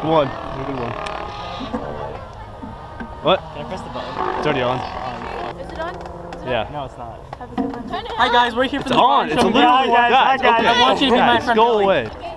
Good one. You're a good one. What? Can I press the button? It's already on. Is it on? Is it Yeah. No, it's not. Have a good one. Turn Hi guys, we're here for It's the on. Friday It's show. literally Hi, guys. Guys. guys. Okay. I want you to be my friend. Go Billy. away.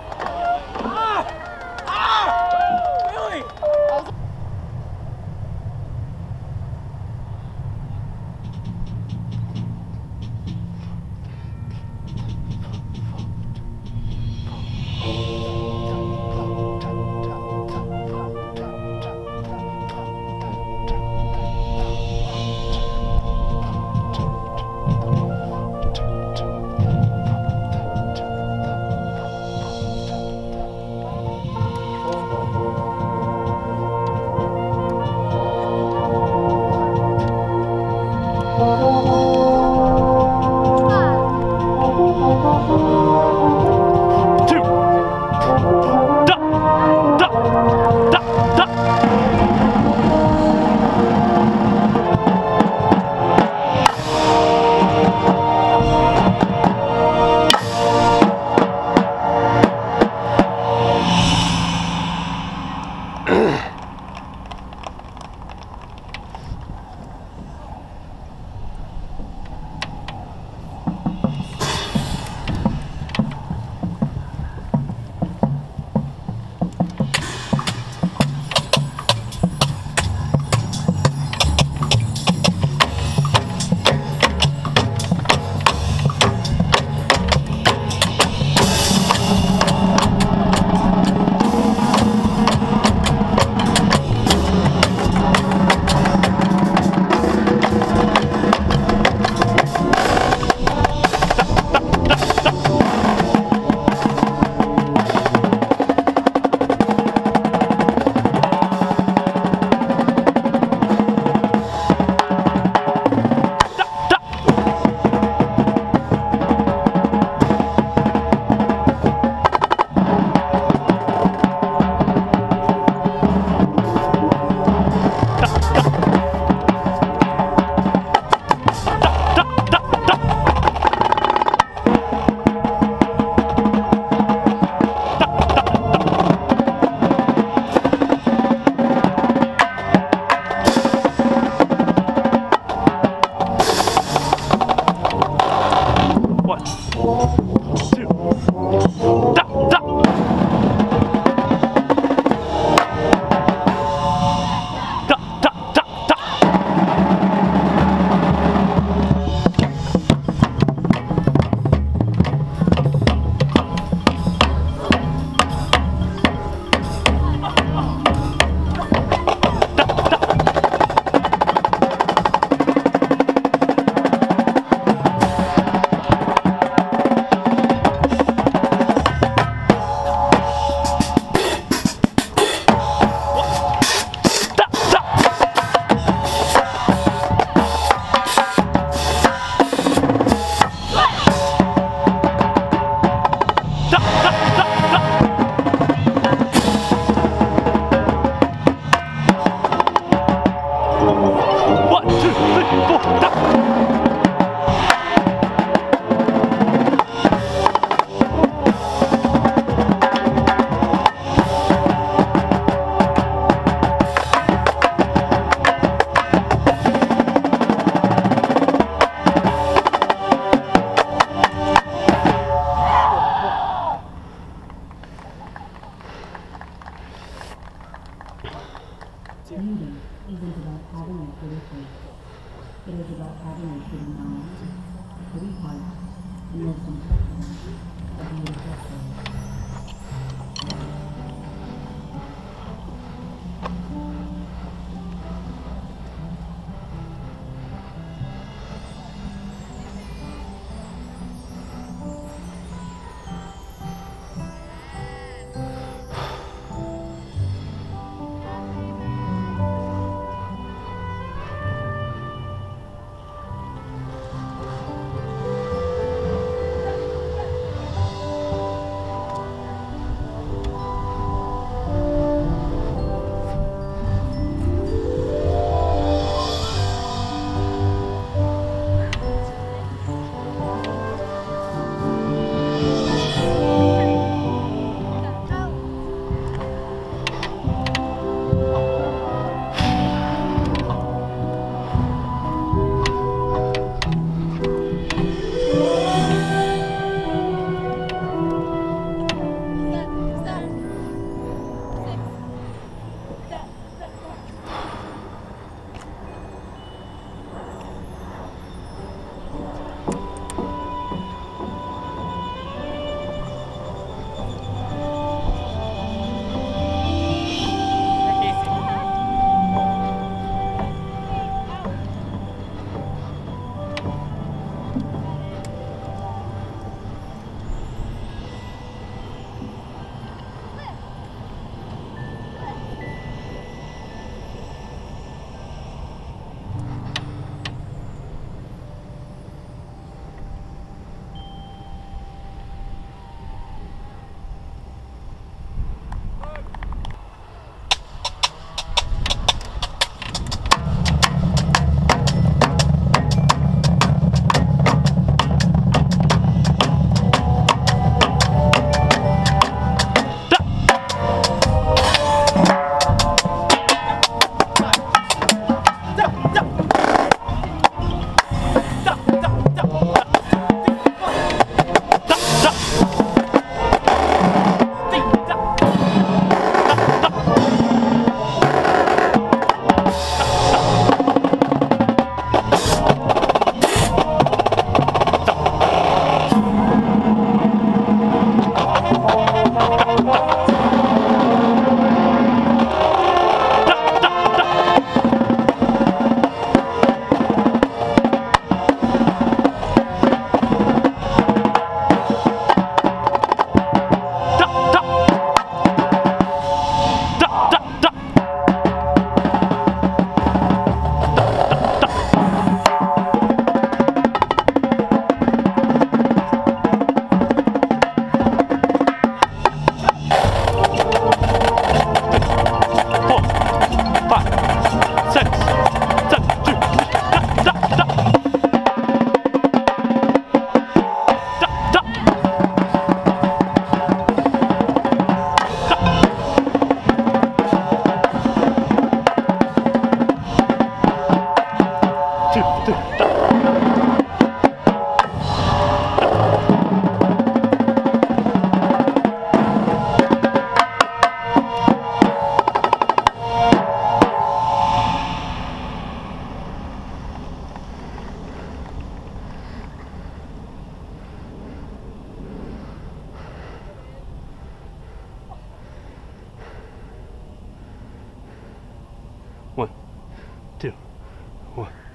welcome.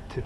to